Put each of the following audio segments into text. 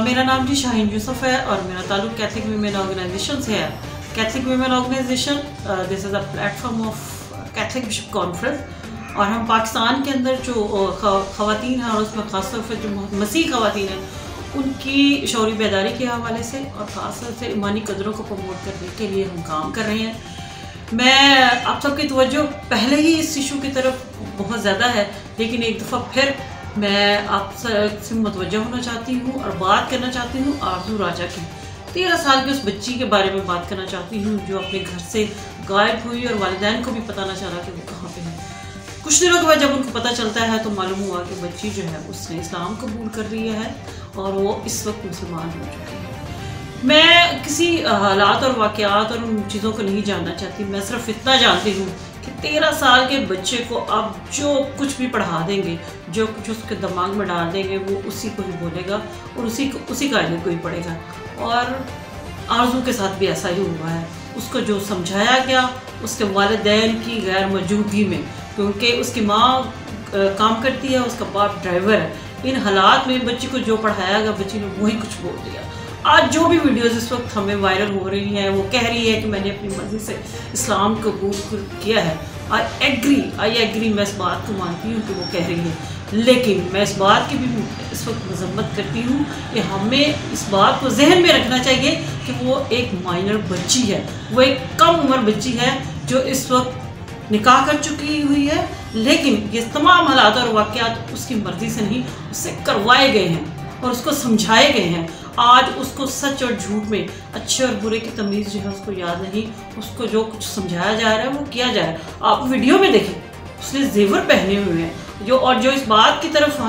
मेरा नाम जी शाहीन यूसुफ है और मेरा ताल्लुक कैथलिक वीमेन ऑर्गेनाइजेशन से है। Catholic women organization this is a platform of Catholic bishop conference और हम पाकिस्तान के अंदर जो ख़वातीन हैं और उसमें ख़ासतौर पर जो मसीह ख़वातीन हैं, उनकी शौरी बेदारी के हवाले से और ख़ासतौर से ईमानी कदरों को प्रमोट करने के लिए हम काम कर रहे हैं। मैं, आप सबकी तवज्जो पहले ही इस इशू की तरफ़ बहुत ज़्यादा है, लेकिन एक दफ़ा फिर मैं आप से मुतवजह होना चाहती हूँ और बात करना चाहती हूँ आरज़ू राजा की। तेरह साल की उस बच्ची के बारे में बात करना चाहती हूँ जो अपने घर से गायब हुई और वालदेन को भी पता ना चला कि वो कहाँ पे है। कुछ दिनों के बाद जब उनको पता चलता है तो मालूम हुआ कि बच्ची जो है उसने इस्लाम कबूल कर लिया है और वो इस वक्त मुसलमान हो चुकी है। मैं किसी हालात और वाक़ात और उन चीज़ों को नहीं जानना चाहती। मैं सिर्फ़ इतना जानती हूँ कि तेरह साल के बच्चे को आप जो कुछ भी पढ़ा देंगे, जो कुछ उसके दिमाग में डाल देंगे, वो उसी को ही बोलेगा और उसी को, उसी कायदे को ही पढ़ेगा। और आरज़ू के साथ भी ऐसा ही हुआ है। उसको जो समझाया गया, उसके वालदेन की गैर मौजूदगी में, क्योंकि उसकी माँ काम करती है, उसका बाप ड्राइवर है। इन हालात में बच्ची को जो पढ़ाया गया, बच्ची ने वही कुछ बोल दिया। आज जो भी वीडियोस इस वक्त हमें वायरल हो रही हैं, वो कह रही है कि मैंने अपनी मर्ज़ी से इस्लाम कबूल किया है। आई एग्री आई एग्री मैं इस बात को मानती हूँ कि वो कह रही है। लेकिन मैं इस बात की भी इस वक्त मजम्मत करती हूँ कि हमें इस बात को जहन में रखना चाहिए कि वो एक माइनर बच्ची है। वो एक कम उम्र बच्ची है जो इस वक्त निकाह कर चुकी हुई है, लेकिन ये तमाम हालात और वाक़ात उसकी मर्ज़ी से नहीं, उससे करवाए गए हैं और उसको समझाए गए हैं। आज उसको सच और झूठ में अच्छे और बुरे की तमीज़ जो है उसको याद नहीं, उसको जो कुछ समझाया जा रहा है, वो किया जा रहा है। आप वीडियो में देखें, उसने जेवर पहने हुए हैं। जो और जो इस बात की तरफ़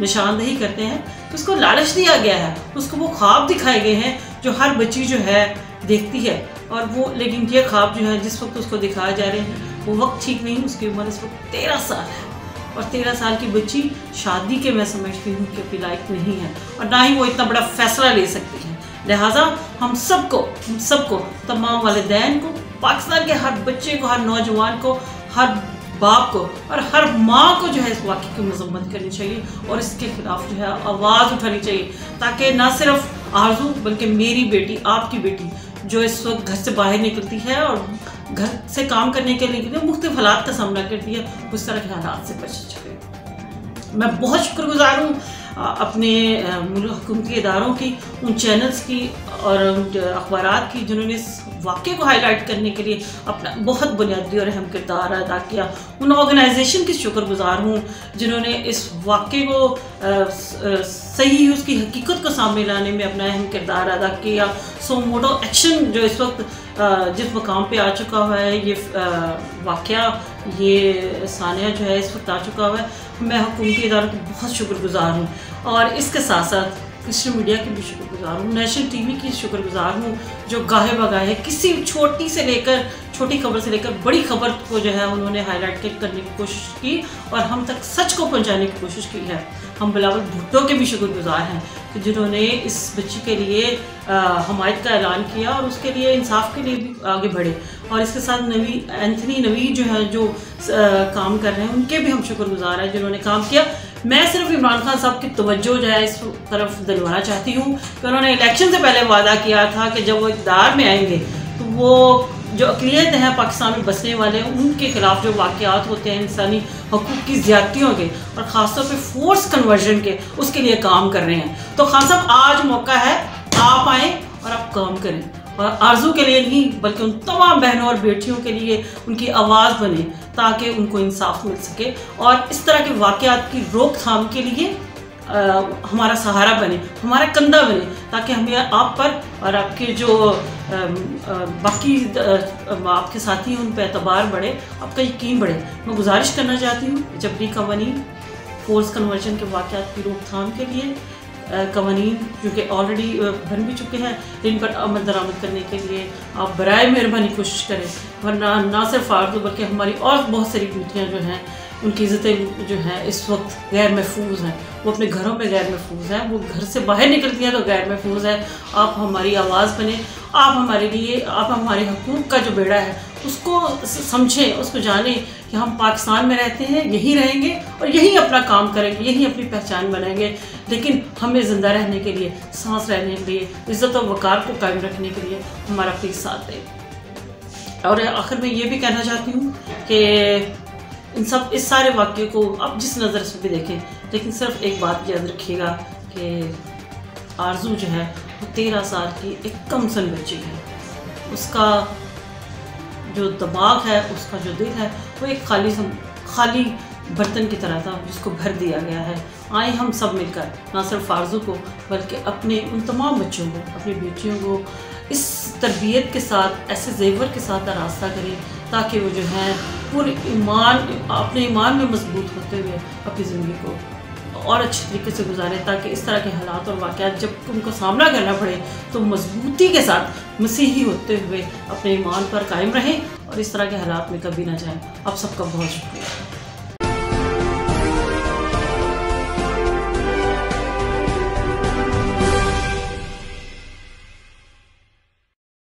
निशानदेही करते हैं तो उसको लालच दिया गया है, उसको वो ख्वाब दिखाए गए हैं जो हर बच्ची जो है देखती है। और वो लेकिन ये ख्वाब जो है, जिस वक्त उसको दिखाए जा रहे हैं, वो वक्त ठीक नहीं, उसकी उम्र इस वक्त तेरह साल है। और तेरह साल की बच्ची शादी के मैं समझती हूँ कि अभी लायक नहीं है और ना ही वो इतना बड़ा फैसला ले सकती है। लिहाजा हम सबको हम सबको, तमाम वालदेन को, पाकिस्तान के हर बच्चे को, हर नौजवान को, हर बाप को और हर माँ को जो है इस वाक्य की मजम्मत करनी चाहिए और इसके खिलाफ जो है आवाज़ उठानी चाहिए ताकि ना सिर्फ़ आरज़ू बल्कि मेरी बेटी, आपकी बेटी जो इस वक्त घर से बाहर निकलती है और घर से काम करने के लिए मुख्त हालात का सामना करती है उस तरह के हालात से बच चुके मैं बहुत शुक्रगुजार हूँ अपने हुकूमती इदारों की, उन चैनल्स की और अखबार की जिन्होंने इस वाक्य को हाईलाइट करने के लिए अपना बहुत बुनियादी और अहम किरदार अदा किया। उन ऑर्गेनाइजेशन की शुक्रगुजार हूँ, जिन्होंने इस वाक्य को सही उसकी हकीकत को सामने लाने में अपना अहम किरदार अदा किया। सो मोटो एक्शन जो इस वक्त जिस मकाम पे आ चुका हुआ है, ये वाक़ ये सानिया जो है, इस वक्त आ चुका हुआ है। मैं हुकूमती इदारों की बहुत शुक्रगुजार हूँ और इसके साथ साथ क्रिश्चियन मीडिया की भी शुक्रगुजार हूँ नेशनल टीवी की शुक्रगुजार हूँ जो गाहे बगाहे किसी छोटी से लेकर छोटी खबर से लेकर बड़ी खबर को जो है उन्होंने हाईलाइट करने की कोशिश की और हम तक सच को पहुँचाने की कोशिश की है। हम बिलावल भुट्टो के भी शुक्रगुजार हैं कि जिन्होंने इस बच्ची के लिए हमायत का ऐलान किया और उसके लिए इंसाफ के लिए भी आगे बढ़े। और इसके साथ नवी एंथनी नवी जो है जो आ, काम कर रहे हैं उनके भी हम शुक्रगुजार हैं जिन्होंने काम किया। मैं सिर्फ़ इमरान खान साहब की तवज्जो जो है इस तरफ़ दिलवाना चाहती हूँ कि उन्होंने इलेक्शन से पहले वादा किया था कि जब वो इकदार में आएँगे तो वो जो अकलीत हैं पाकिस्तान में बसने वाले, उनके खिलाफ जो वाक़ात होते हैं इंसानी हकूक़ की ज़्यादतियों के और ख़ासतौर पर फोर्स कन्वर्जन के, उसके लिए काम कर रहे हैं। तो खान साहब, आज मौका है, आप आएँ और आप काम करें। और आरज़ू के लिए नहीं बल्कि उन तमाम बहनों और बेटियों के लिए उनकी आवाज़ बने ताकि उनको इंसाफ मिल सके। और इस तरह के वाक़ात की रोकथाम के लिए आ, हमारा सहारा बने हमारा कंधा बने ताकि हमें आप पर और आपके जो बाकी आपके साथी हैं उन पर एतबार बढ़े आपका यकीन बढ़े। मैं गुजारिश करना चाहती हूँ जबरी कवानी फोर्स कन्वर्जन के वाक़ात की रोकथाम के लिए कवानीन जो कि ऑलरेडी बन भी चुके हैं इन पर अमल दरामद करने के लिए आप बर मेहरबानी कोशिश करें। वरना ना सिर्फ़ आर्दू बल्कि हमारी और बहुत सारी बेटियाँ जो हैं, उनकी इज़्ज़तें जो हैं, इस वक्त गैर महफूज हैं। वो अपने घरों में गैर महफूज हैं। वो घर से बाहर निकलती हैं तो गैर महफूज है। आप हमारी आवाज़ बने, आप हमारे लिए, आप हमारे हकूक़ का जो बेड़ा है, उसको समझें, उसको जानें। कि हम पाकिस्तान में रहते हैं, यहीं रहेंगे और यहीं अपना काम करेंगे, यहीं अपनी पहचान बनाएँगे। लेकिन हमें ज़िंदा रहने के लिए, सांस रहने के लिए, इज़्ज़त और वक़ार को कायम रखने के लिए हमारा प्लीज़ साथ दें। और आखिर में ये भी कहना चाहती हूँ कि इन सब, इस सारे वाक्य को आप जिस नज़र से भी देखें, लेकिन सिर्फ़ एक बात याद रखिएगा कि आरज़ू जो है वो तेरह साल की एक कम सन बच्ची है। उसका जो दिमाग है उसका जो दिल है वो एक खाली सम, खाली बर्तन की तरह था जिसको भर दिया गया है। आए हम सब मिलकर ना सिर्फ़ आरज़ू को बल्कि अपने उन तमाम बच्चों को अपनी बेटियों को इस तरबियत के साथ ऐसे जेवर के साथ रास्ता करें ताकि वो जो है पूरे ईमान अपने ईमान में मज़बूत होते हुए अपनी ज़िंदगी को और अच्छे तरीके से गुजारें ताकि इस तरह के हालात और वाक़ जब उनका सामना करना पड़े तो मजबूती के साथ मसीही होते हुए अपने ईमान पर कायम रहें और इस तरह के हालात में कभी ना जाएँ। आप सबका बहुत शुक्रिया।